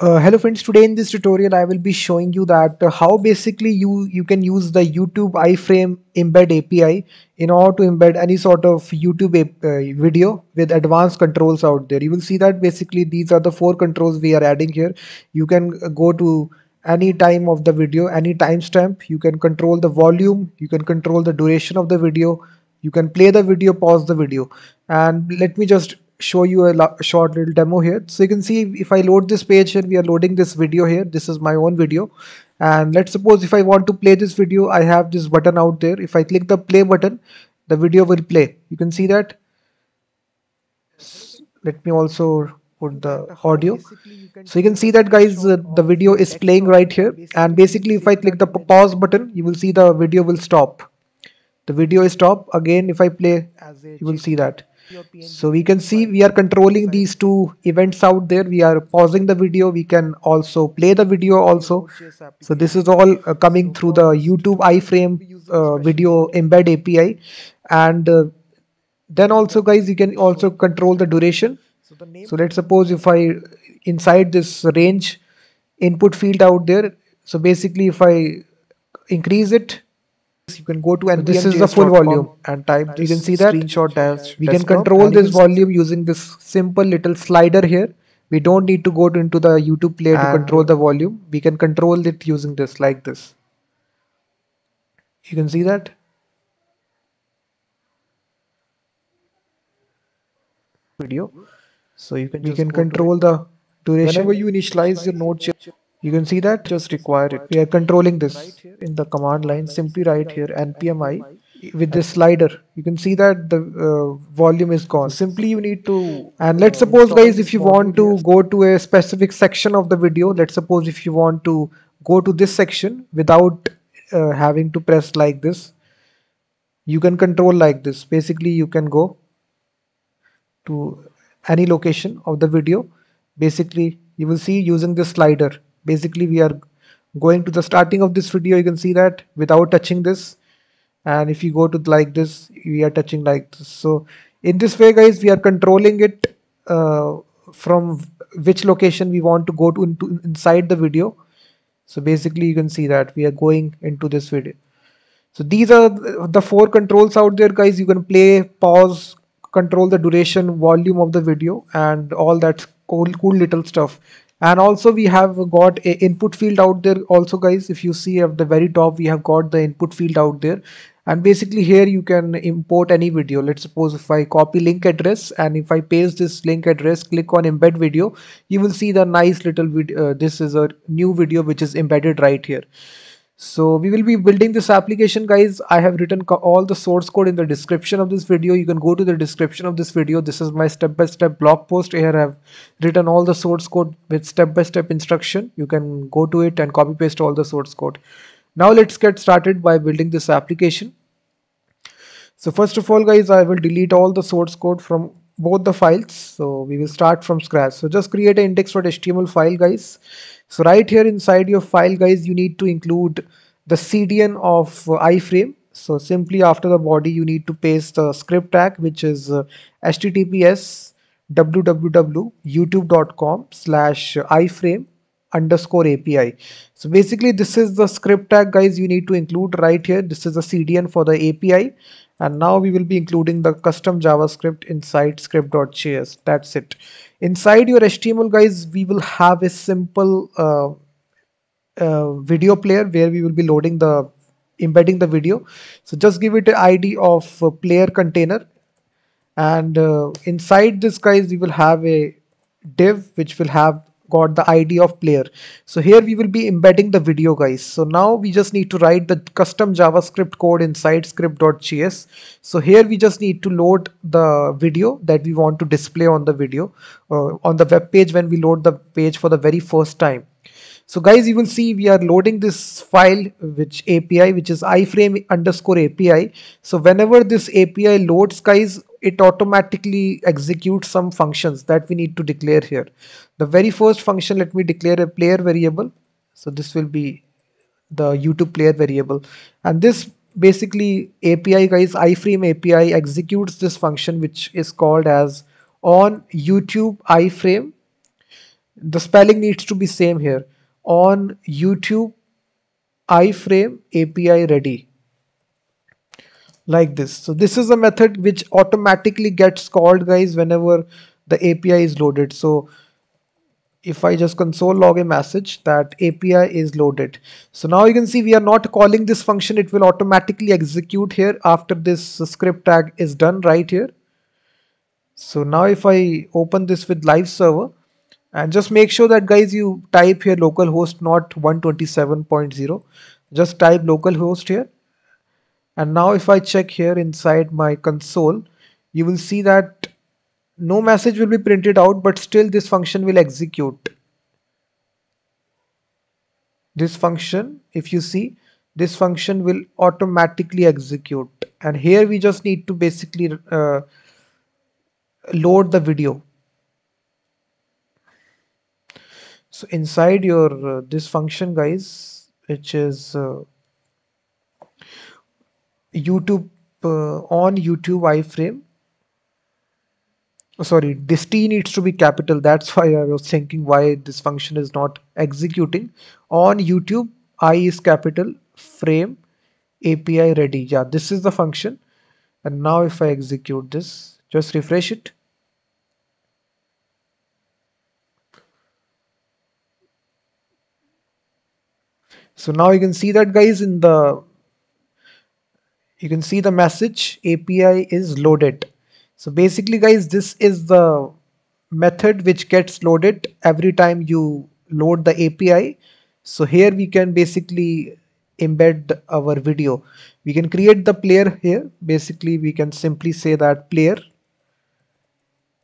Uh, hello friends, today in this tutorial I will be showing you that uh, how basically you, you can use the YouTube iframe embed API in order to embed any sort of YouTube uh, video with advanced controls out there. You will see that basically these are the four controls we are adding here. You can uh, go to any time of the video, any timestamp. You can control the volume, you can control the duration of the video, you can play the video, pause the video. And let me just show you a, short little demo here. So you can see if I load this page and we are loading this video here. This is my own video. And let's suppose if I want to play this video I have this button out there. If I click the play button the video will play. You can see that? Let me also put the audio. So you can see that guys uh, the video is playing right here. And basically if I click the pause button you will see the video will stop. The video is stop. Again if I play you will see that so we can see we are controlling these two events out there. We are pausing the video. We can also play the video also. So this is all uh, coming through the youtube iframe uh, video embed api and uh, then also guys you can also control the duration. So let's suppose if i inside this range input field out there. So basically if i increase it you can go to and this is the full volume. and type you can see that. Screenshot as we can control this volume using this simple little slider here. We don't need to go to, into the youtube player to control the volume. We can control it using this like this. You can see that? Video. So you can we can control the duration. Whenever you initialize your node you can see that just require it. We are controlling this in the command line simply write here npmi with this slider. You can see that the uh, volume is gone. Simply you need to and let's suppose guys if you want to go to a specific section of the video let's suppose if you want to go to this section without uh, having to press like this you can control like this. Basically you can go to any location of the video. Basically you will see using this slider basically we are going to the starting of this video. You can see that without touching this. And if you go to like this we are touching like this. So in this way guys we are controlling it uh, from which location we want to go to into inside the video. So basically you can see that we are going into this video. So these are the four controls out there guys. You can play pause control the duration volume of the video and all that cool cool little stuff and also we have got a input field out there also guys. If you see at the very top we have got the input field out there. And basically here you can import any video. Let's suppose if I copy link address and if I paste this link address click on embed video you will see the nice little video uh, this is a new video which is embedded right here so we will be building this application guys. I have written all the source code in the description of this video. You can go to the description of this video. This is my step-by-step -step blog post. Here i have written all the source code with step-by-step -step instruction. You can go to it and copy paste all the source code. Now let's get started by building this application. So first of all guys i will delete all the source code from both the files. So we will start from scratch. So just create an index.html file guys. So right here inside your file guys you need to include the CDN of uh, iframe. So simply after the body you need to paste the script tag which is uh, https www.youtube.com slash iframe underscore API. So basically this is the script tag guys you need to include right here. This is the CDN for the API and now we will be including the custom JavaScript inside script.js. That's it inside your html guys we will have a simple uh, uh, video player where we will be loading the embedding the video so just give it an id of player container and uh, inside this guys we will have a div which will have got the ID of player. So here we will be embedding the video guys. So now we just need to write the custom JavaScript code inside script.js. So here we just need to load the video that we want to display on the video uh, on the web page when we load the page for the very first time. So guys, you will see we are loading this file which API which is iframe underscore API. So whenever this API loads guys, it automatically executes some functions that we need to declare here. The very first function, let me declare a player variable. So this will be the YouTube player variable. And this basically API guys, iframe API executes this function which is called as on YouTube iframe the spelling needs to be same here on YouTube iframe API ready like this so this is a method which automatically gets called guys whenever the API is loaded so if I just console log a message that API is loaded. So now you can see we are not calling this function. It will automatically execute here after this script tag is done right here. So now if I open this with live server and just make sure that guys you type here localhost not 127.0 just type localhost here and now if I check here inside my console you will see that no message will be printed out but still this function will execute. This function if you see this function will automatically execute. And here we just need to basically uh, load the video. So inside your uh, this function guys which is uh, YouTube uh, on YouTube iframe sorry this t needs to be capital. That's why i was thinking why this function is not executing. On youtube i is capital frame api ready. Yeah this is the function. And now if i execute this just refresh it. So now you can see that guys in the you can see the message api is loaded so basically guys, this is the method which gets loaded every time you load the API. So here we can basically embed our video. We can create the player here. Basically, we can simply say that player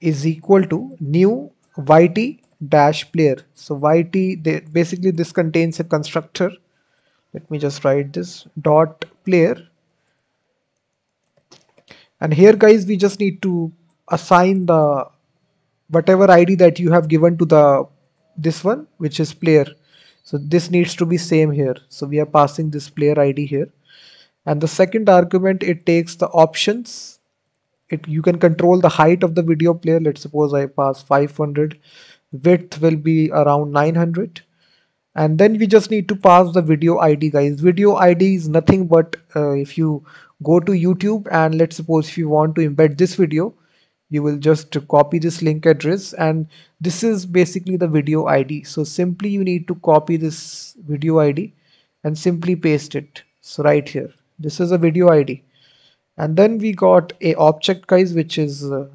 is equal to new yt dash player. So yt, they, basically this contains a constructor. Let me just write this dot player and here guys we just need to assign the whatever id that you have given to the this one which is player. So this needs to be same here. So we are passing this player id here. And the second argument it takes the options. It you can control the height of the video player. Let's suppose i pass 500 width will be around 900 and then we just need to pass the video id guys. Video id is nothing but uh, if you go to YouTube and let's suppose if you want to embed this video you will just copy this link address. And this is basically the video ID so simply you need to copy this video ID and simply paste it. So right here this is a video ID and then we got a object guys which is uh,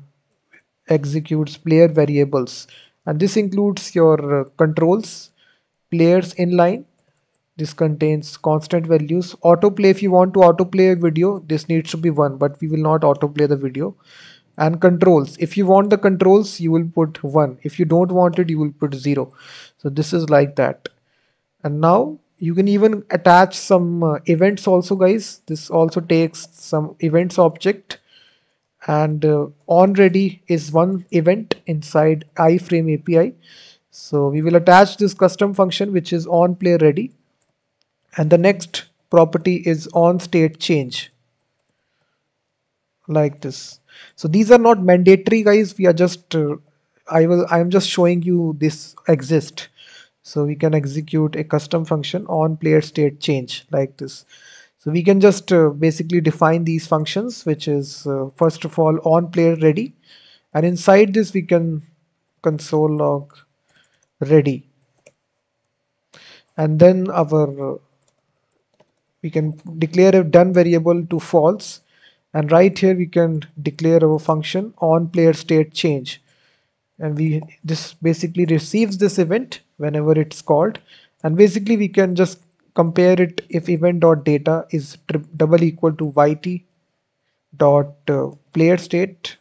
executes player variables. And this includes your uh, controls playsinline this contains constant values. Autoplay if you want to autoplay a video this needs to be one but we will not autoplay the video. And controls. If you want the controls you will put one. If you don't want it you will put zero. So this is like that. And now you can even attach some uh, events also guys. This also takes some events object. And uh, on ready is one event inside iframe api so we will attach this custom function which is on play ready. And the next property is on state change. Like this. So these are not mandatory guys. We are just uh, i will i am just showing you this exist. So we can execute a custom function on player state change like this. So we can just uh, basically define these functions which is uh, first of all on player ready. And inside this we can console log ready. And then our we can declare a done variable to false. And right here we can declare our function on player state change. And we this basically receives this event whenever it's called. And basically we can just compare it if event dot data is double equal to yt dot uh, player state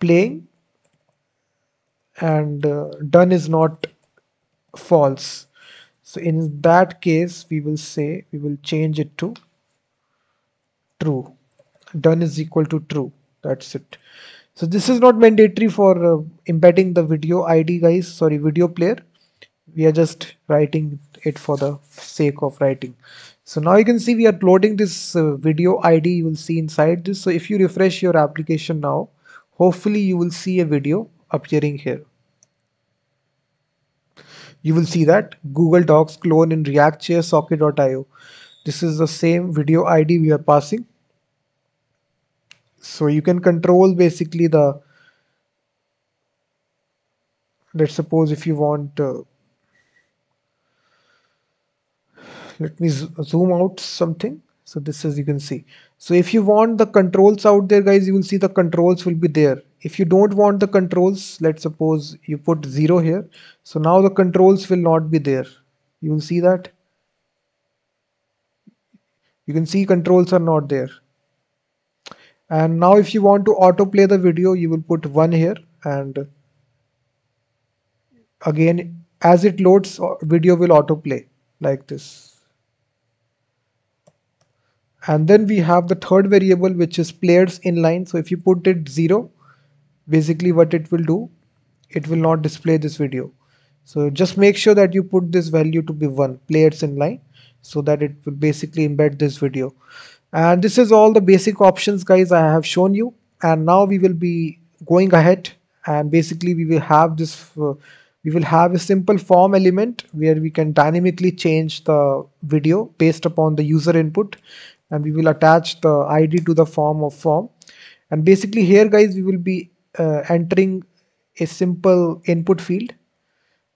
playing and uh, done is not false. So in that case we will say we will change it to true. Done is equal to true. That's it. So this is not mandatory for uh, embedding the video id guys. Sorry video player. We are just writing it for the sake of writing. So now you can see we are loading this uh, video id you will see inside this. So if you refresh your application now hopefully you will see a video appearing here you will see that Google Docs clone in React.js socket.io. This is the same video ID we are passing. So you can control basically the, let's suppose if you want, uh, let me zoom out something. So this is, you can see. So if you want the controls out there guys, you will see the controls will be there. If you don't want the controls let's suppose you put 0 here. So now the controls will not be there. You will see that? You can see controls are not there. And now if you want to autoplay the video you will put 1 here and again as it loads uh, video will autoplay like this and then we have the third variable which is playsinline so if you put it 0 basically what it will do it will not display this video. So just make sure that you put this value to be one playsinline so that it will basically embed this video. And this is all the basic options guys I have shown you. And now we will be going ahead and basically we will have this uh, we will have a simple form element where we can dynamically change the video based upon the user input and we will attach the ID to the form of form. And basically here guys we will be uh, entering a simple input field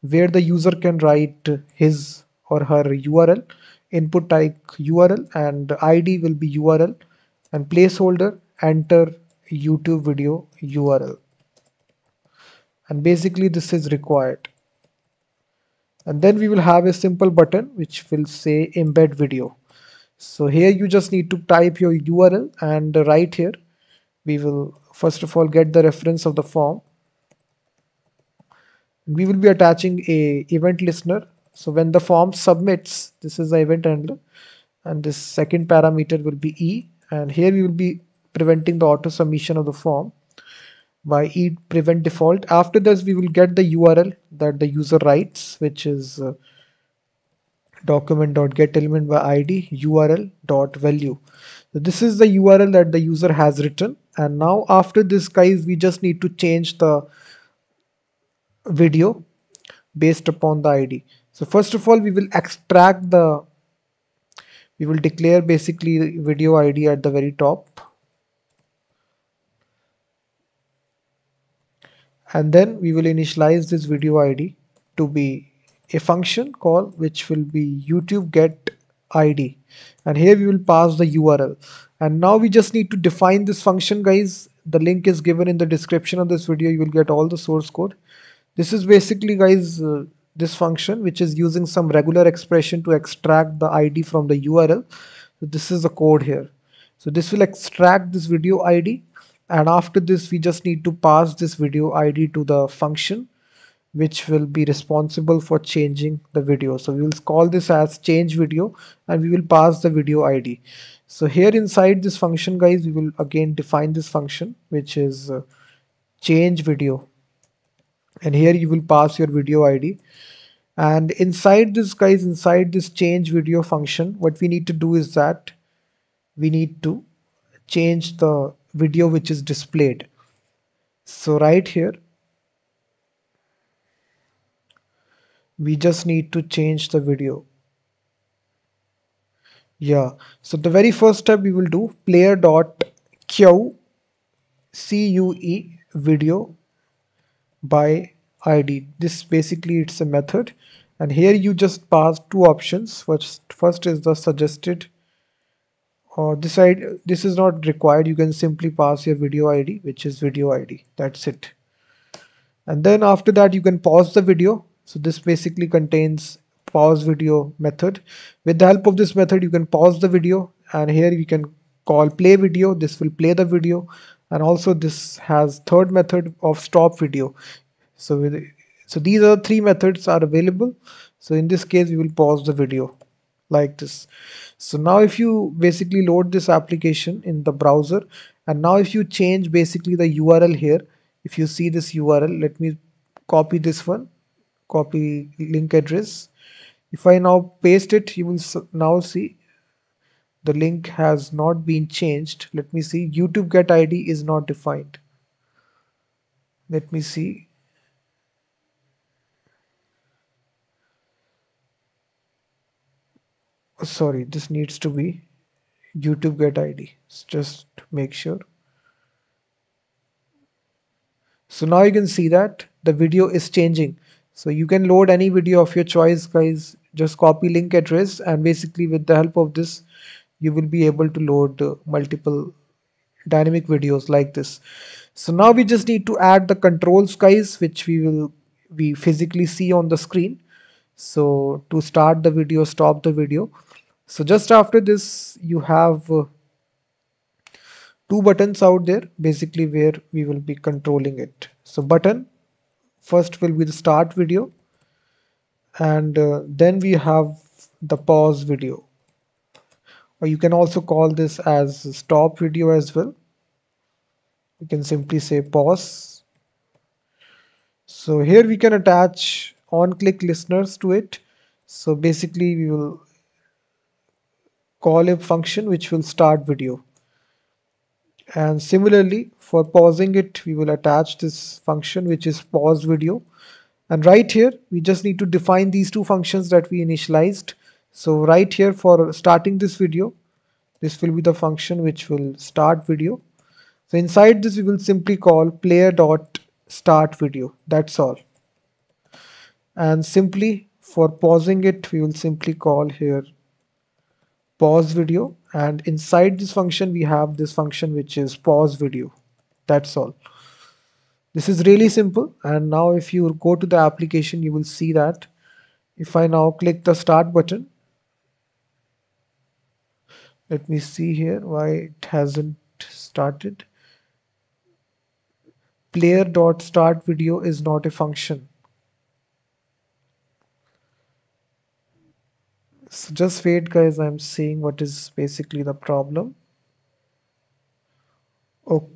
where the user can write his or her URL input type URL and ID will be URL and placeholder enter YouTube video URL and basically this is required. And then we will have a simple button which will say embed video so here you just need to type your URL and right here we will first of all get the reference of the form. We will be attaching a event listener. So when the form submits this is the event handler and this second parameter will be e. And here we will be preventing the auto submission of the form by e prevent default. After this we will get the url that the user writes which is uh, document.get element by id url dot value. So this is the url that the user has written. And now after this guys we just need to change the video based upon the id so first of all we will extract the we will declare basically video id at the very top. And then we will initialize this video id to be a function call which will be youtube get id. And here we will pass the url. And now we just need to define this function guys. The link is given in the description of this video. You will get all the source code. This is basically guys uh, this function which is using some regular expression to extract the id from the url. So this is the code here. So this will extract this video id. And after this we just need to pass this video id to the function which will be responsible for changing the video. So we will call this as change video and we will pass the video id so here inside this function guys we will again define this function which is uh, change video. And here you will pass your video id and inside this guys inside this change video function what we need to do is that we need to change the video which is displayed. So right here we just need to change the video. Yeah. So the very first step we will do player dot cue video by id this basically it's a method. And here you just pass two options. First first is the suggested or this side this is not required. You can simply pass your video id which is video id that's it. And then after that you can pause the video so this basically contains pause video method. With the help of this method you can pause the video and here you can call play video. This will play the video. And also this has third method of stop video. So with, so these are three methods are available. So in this case we will pause the video like this. So now if you basically load this application in the browser and now if you change basically the url here if you see this url let me copy this one copy link address. If I now paste it you will now see the link has not been changed. Let me see. YouTube get ID is not defined. Let me see. Uh, sorry this needs to be YouTube get ID just make sure. So now you can see that the video is changing so you can load any video of your choice guys. Just copy link address and basically with the help of this you will be able to load uh, multiple dynamic videos like this. So now we just need to add the controls guys which we will we physically see on the screen. So to start the video stop the video. So just after this you have uh, two buttons out there basically where we will be controlling it. So button first will be the start video. And uh, then we have the pause video. Or you can also call this as stop video as well. You can simply say pause. So here we can attach on click listeners to it. So basically we will call a function which will start video and similarly for pausing it we will attach this function which is pause video. And right here we just need to define these two functions that we initialized. So right here for starting this video this will be the function which will start video. So inside this we will simply call player dot start video. That's all. And simply for pausing it we will simply call here pause video and inside this function we have this function which is pause video. That's all. This is really simple and now if you go to the application you will see that. If I now click the start button let me see here why it hasn't started. Player dot start video is not a function so just wait guys. I'm seeing what is basically the problem. Oh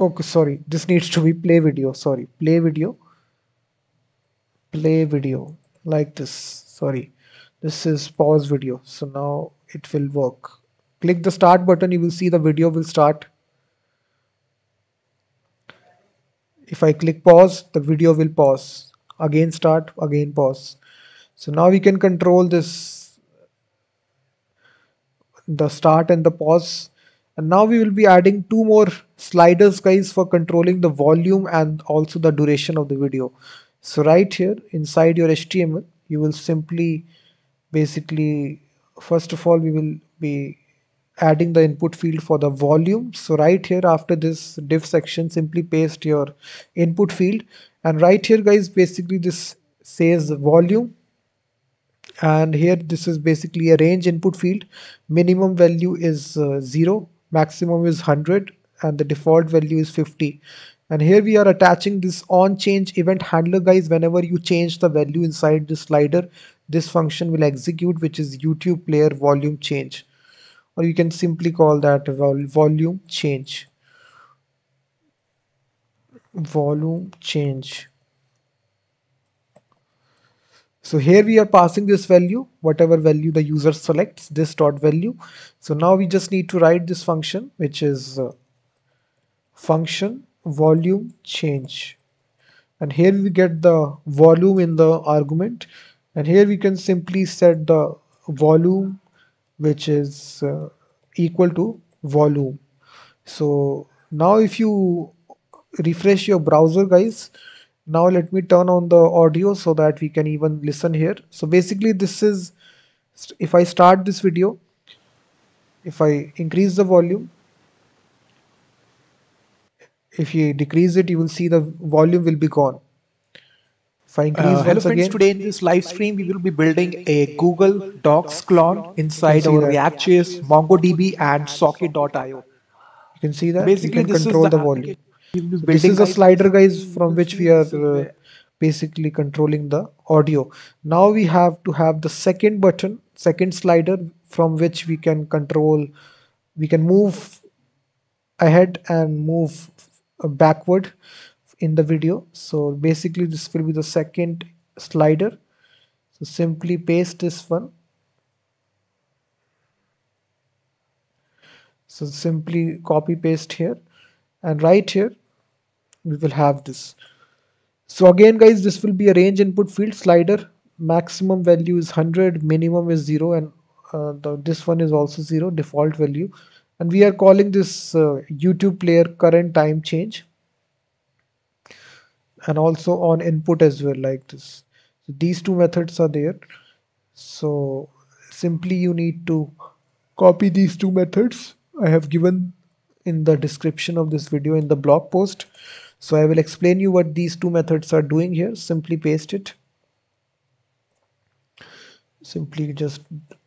okay sorry. This needs to be play video. Sorry. Play video. Play video. Like this. Sorry. This is pause video. So now it will work. Click the start button. You will see the video will start. If I click pause the video will pause. Again start again pause. So now we can control this the start and the pause. And now we will be adding two more sliders guys for controlling the volume and also the duration of the video. So right here inside your HTML you will simply basically first of all we will be adding the input field for the volume. So right here after this div section simply paste your input field. And right here guys basically this says volume and here this is basically a range input field. Minimum value is uh, 0 maximum is 100 and the default value is 50 and here we are attaching this on change event handler guys. Whenever you change the value inside the slider this function will execute which is youtube player volume change. Or you can simply call that vol volume change. Volume change so here we are passing this value whatever value the user selects this dot value. So now we just need to write this function which is uh, function volume change. And here we get the volume in the argument. And here we can simply set the volume which is uh, equal to volume. So now if you refresh your browser guys now let me turn on the audio so that we can even listen here so basically this is if I start this video if I increase the volume if you decrease it you will see the volume will be gone if I increase uh, hello friends, again, today in this live stream we will be building a Google Docs clone inside our React.js, MongoDB and Socket.io. You can see that basically you can control the, the volume. This is a slider guys from which we are uh, basically controlling the audio. Now we have to have the second button, second slider from which we can control, we can move ahead and move backward in the video. So basically this will be the second slider. So simply paste this one. So simply copy paste here. And right here we will have this. So again guys this will be a range input field slider. Maximum value is 100 minimum is 0 and uh, the, this one is also 0 default value. And we are calling this uh, YouTube player current time change. And also on input as well like this. So these two methods are there. So simply you need to copy these two methods. I have given in the description of this video in the blog post so I will explain you what these two methods are doing here. Simply paste it. Simply just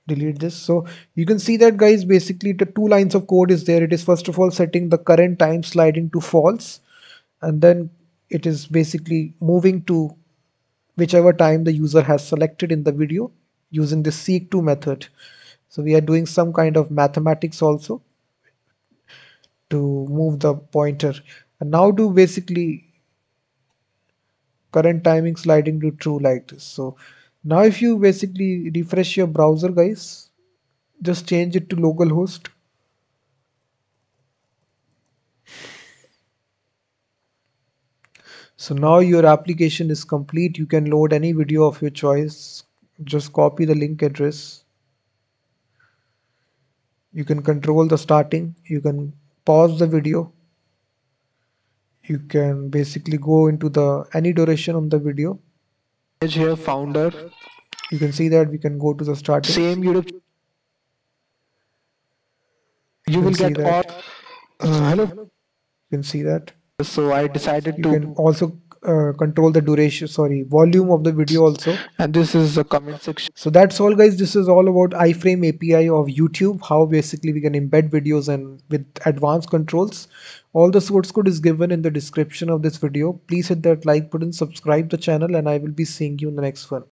delete this. So you can see that guys basically the two lines of code is there. It is first of all setting the current time sliding to false and then it is basically moving to whichever time the user has selected in the video using the seek to method. So we are doing some kind of mathematics also to move the pointer and now do basically current timing sliding to true like this so now if you basically refresh your browser guys just change it to localhost. So now your application is complete. You can load any video of your choice. Just copy the link address. You can control the starting. You can pause the video you can basically go into the any duration on the video. Here founder. You can see that we can go to the start same youtube. You, you will get all uh, hello? You can see that. So i decided you to can also uh, control the duration sorry volume of the video also. And this is the comment section. So that's all guys. This is all about iframe api of youtube how basically we can embed videos and with advanced controls. All the source code is given in the description of this video. Please hit that like button subscribe the channel and i will be seeing you in the next one